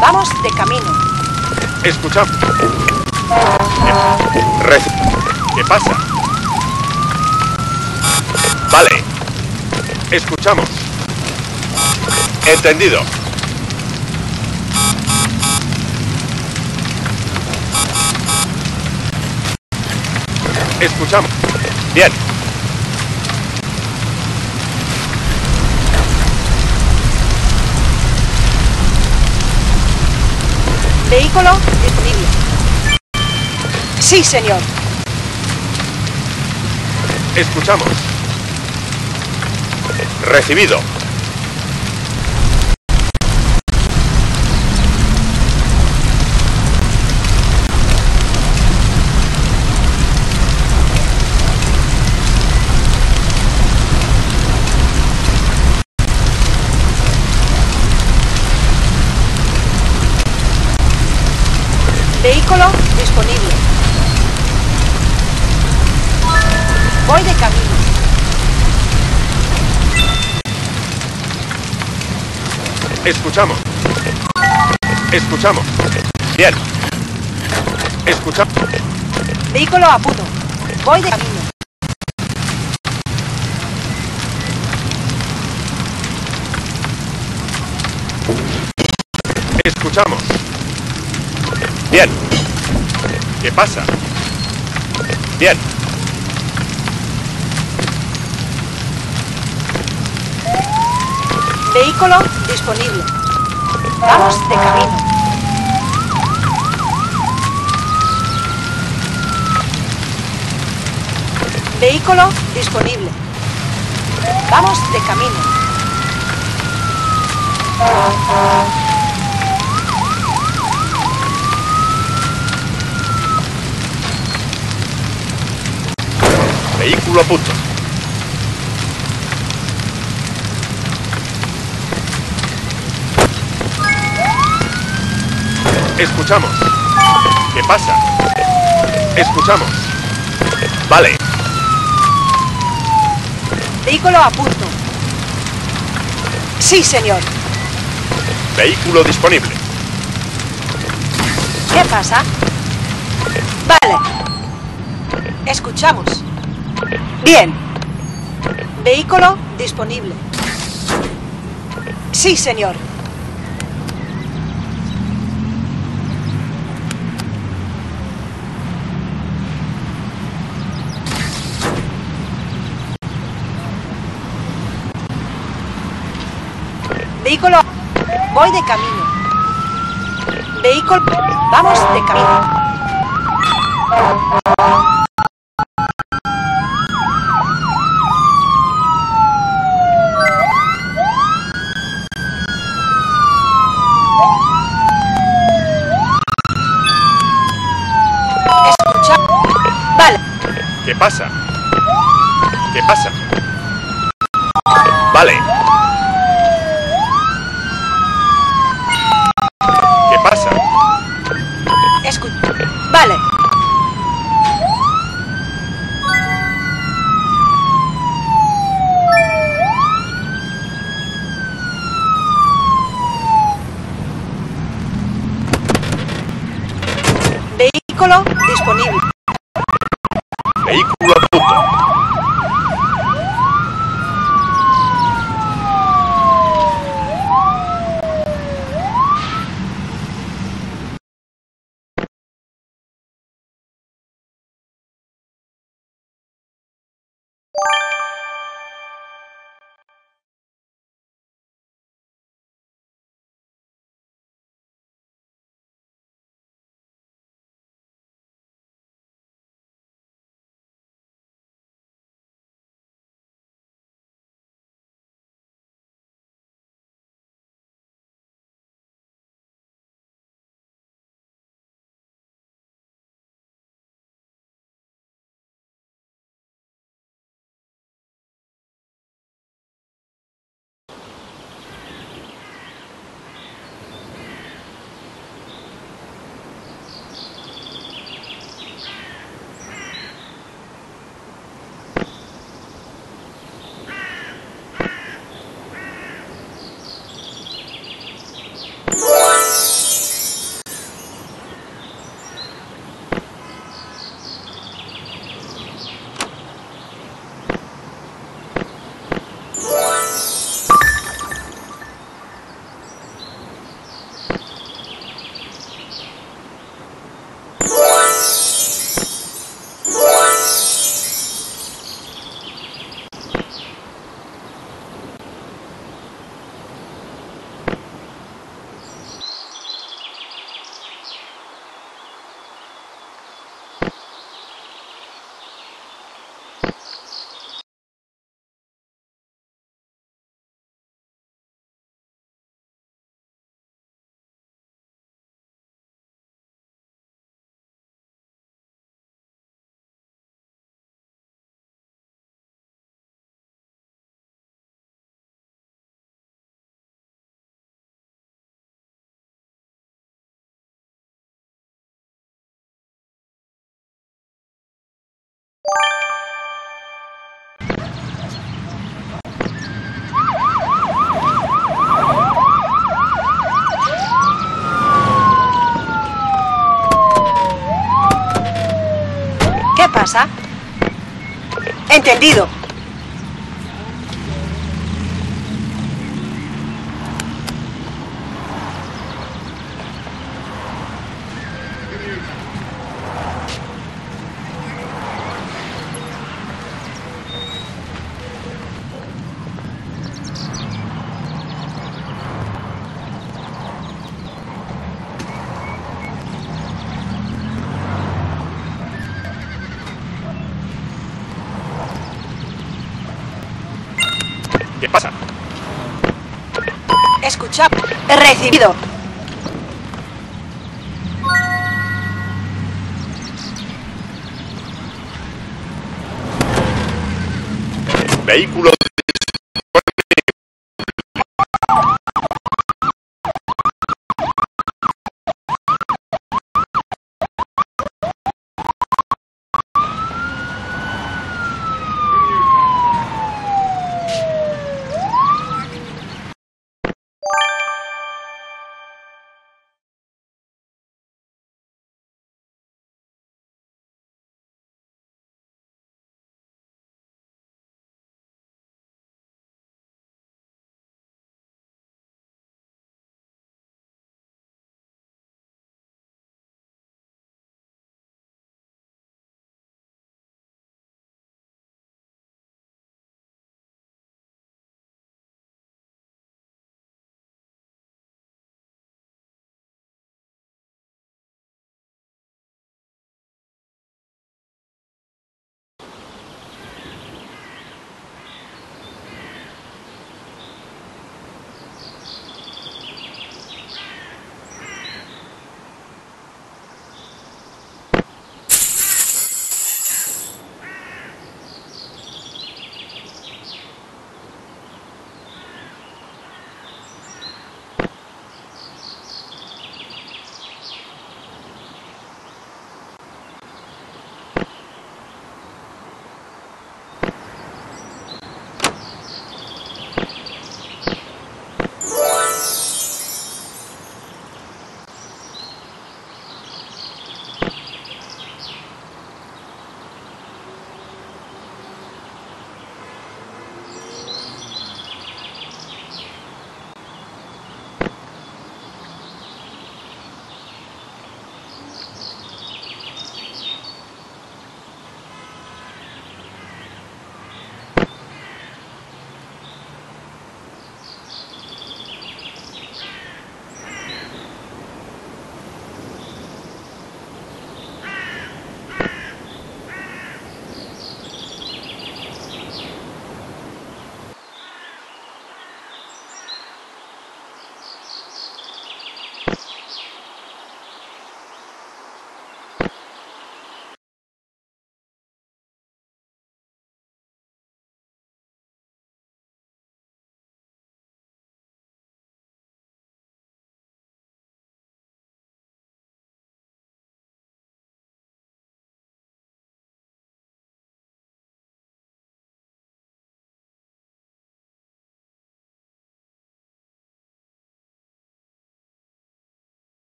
Vamos de camino. Escuchamos. Reci- ¿Qué pasa? Vale. Escuchamos. Entendido. Escuchamos. Bien. Vehículo disponible. Sí, señor. Escuchamos. Recibido. Disponible. Voy de camino. Escuchamos. Escuchamos. Bien. Escuchamos. Vehículo a punto. Voy de camino. Escuchamos. Bien. ¿Qué pasa? Bien. Vehículo disponible. Vamos de camino. Vehículo disponible. Vamos de camino. Vehículo a punto. Escuchamos. ¿Qué pasa? Escuchamos. Vale. Vehículo a punto. Sí, señor. Vehículo disponible. ¿Qué pasa? Vale. Escuchamos. Bien. Vehículo disponible. Sí, señor. Vehículo. Voy de camino. Vehículo. Vamos de camino. Pasa? Vale. ¿Qué pasa? Escucha. Vale. Vehículo disponible. Vehículo pasa? Entendido. Recibido.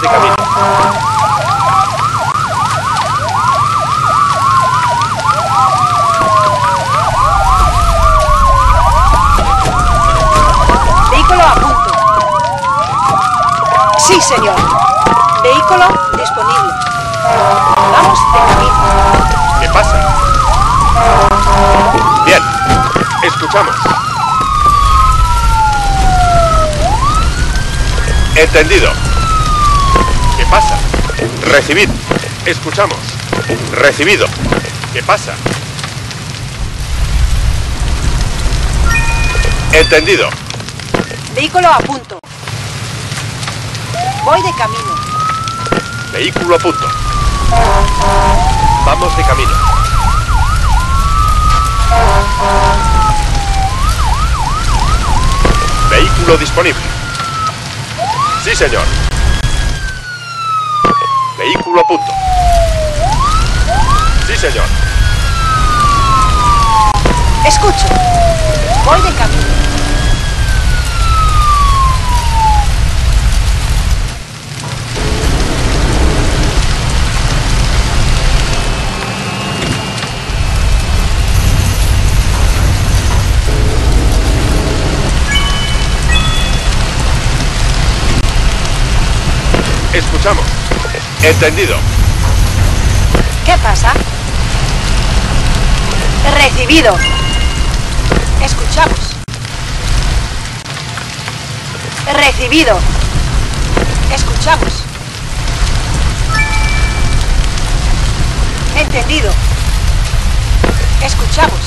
De camino. Vehículo a punto. Sí, señor. Vehículo disponible. Vamos de camino. ¿Qué pasa? Bien. Escuchamos. Entendido. ¿Qué pasa? Recibid. Escuchamos. Recibido. ¿Qué pasa? Entendido. Vehículo a punto. Voy de camino. Vehículo a punto. Vamos de camino. Vehículo disponible. Sí, señor. Sí, señor. Escucho. Voy de camino. Entendido. ¿Qué pasa? Recibido. Escuchamos. Recibido. Escuchamos. Entendido. Escuchamos.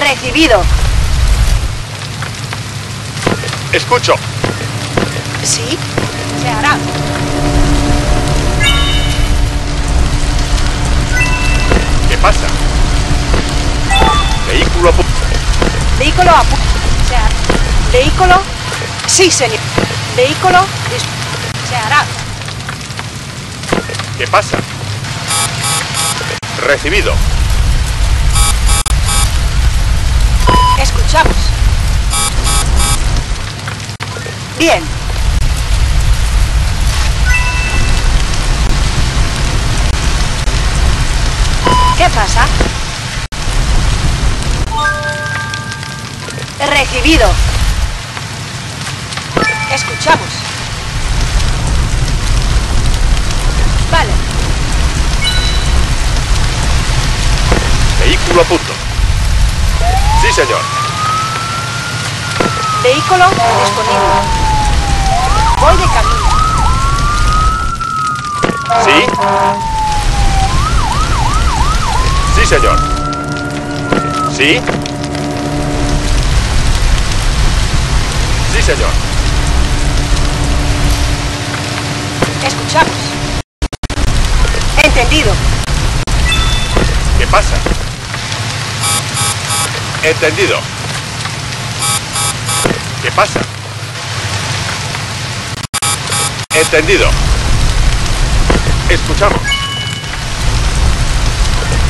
Recibido. Escucho. Sí, se hará. ¿Qué pasa? Vehículo a punto. Vehículo a pu- Se hará. Vehículo. Sí, señor. Vehículo. Se hará. ¿Qué pasa? Recibido. Escuchamos. Bien. ¿Qué pasa? Recibido. Escuchamos. Vale. Vehículo a punto. Sí, señor. Vehículo disponible. Voy de camino. ¿Sí? Sí, señor. ¿Sí? Sí, señor. Escuchamos. Entendido. ¿Qué pasa? Entendido. ¿Qué pasa? Entendido. Escuchamos.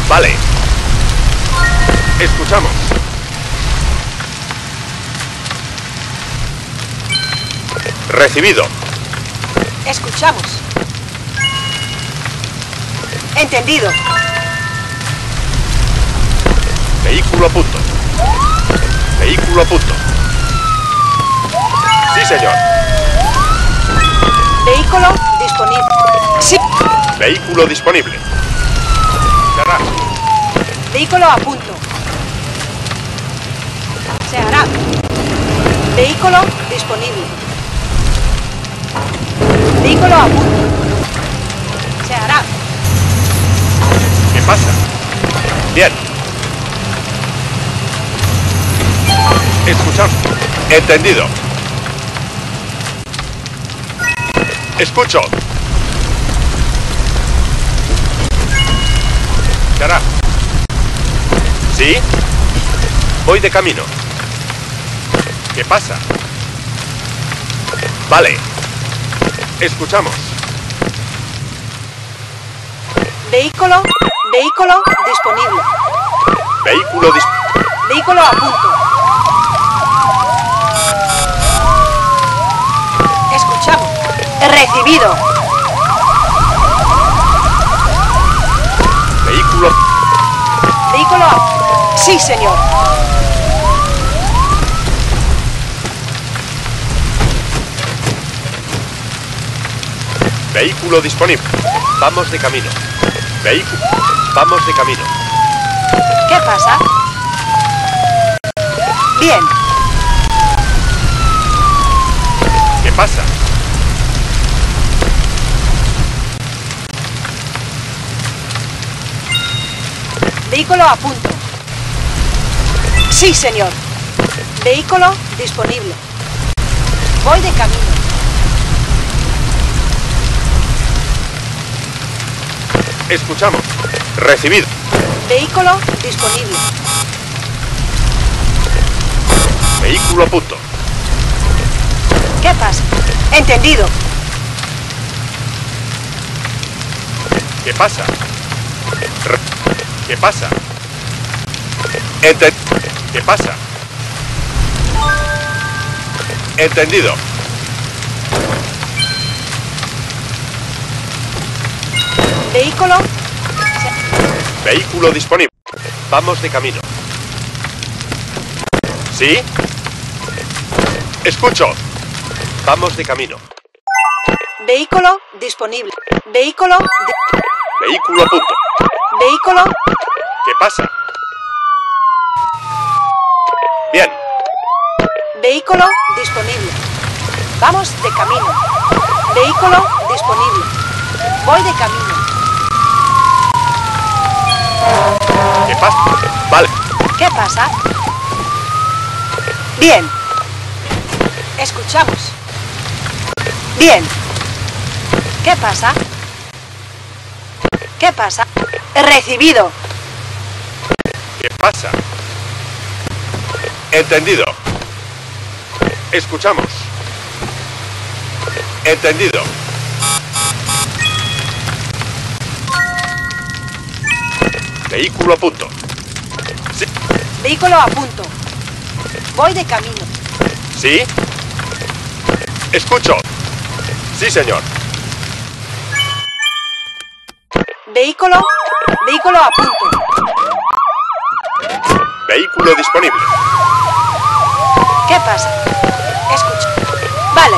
Vale. Escuchamos. Recibido. Escuchamos. Entendido. Vehículo a punto. Vehículo a punto. Sí, señor. Vehículo disponible. Sí. Vehículo disponible. Vehículo a punto. Se hará. Vehículo disponible. Vehículo a punto. Se hará. ¿Qué pasa? Bien. Escuchamos. Entendido. Escucho. Será. ¿Sí? Voy de camino. ¿Qué pasa? Vale. Escuchamos. Vehículo, vehículo disponible. Vehículo dis Vehículo a punto. Escuchamos. Recibido. Sí, señor. Vehículo disponible. Vamos de camino. Vehículo... Vamos de camino. ¿Qué pasa? Bien. ¿Qué pasa? Vehículo a punto. Sí, señor. Vehículo disponible. Voy de camino. Escuchamos. Recibido. Vehículo disponible. Vehículo a punto. ¿Qué pasa? Entendido. ¿Qué pasa? ¿Qué pasa? Enten- ¿Qué pasa? Entendido. Vehículo. Vehículo disponible. Vamos de camino. ¿Sí? Escucho. Vamos de camino. Vehículo disponible. Vehículo. Vehículo a punto. vehículo. ¿Qué pasa? Bien. Vehículo disponible. Vamos de camino. Vehículo disponible. Voy de camino. ¿Qué pasa? Vale. ¿Qué pasa? Bien. Escuchamos. Bien. ¿Qué pasa? ¿Qué pasa? Recibido. ¿Qué pasa? Entendido. Escuchamos. Entendido. Vehículo a punto. Sí. Vehículo a punto. Voy de camino. ¿Sí? Escucho. Sí, señor. Vehículo. Vehículo a punto. Vehículo disponible. ¿Qué pasa? Vale.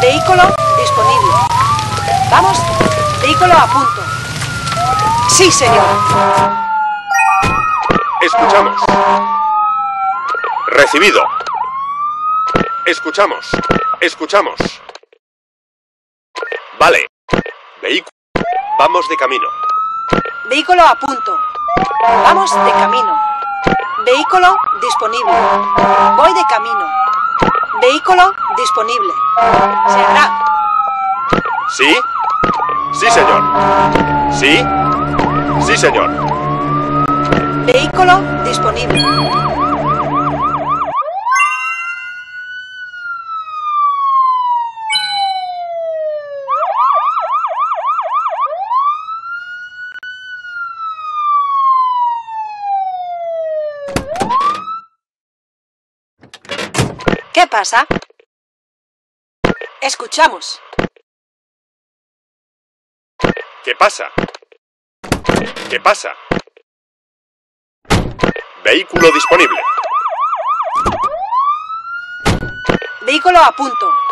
Vehículo disponible. Vamos. Vehículo a punto. Sí, señor. Escuchamos. Recibido. Escuchamos. Escuchamos. Vale. Vehículo. Vamos de camino. Vehículo a punto. Vamos de camino. Vehículo disponible. Voy de camino. Vehículo disponible. Se hará. ¿Sí? Sí, señor. ¿Sí? Sí, señor. Vehículo disponible. Pasa? Escuchamos. ¿Qué pasa? ¿Qué pasa? Vehículo disponible. Vehículo a punto.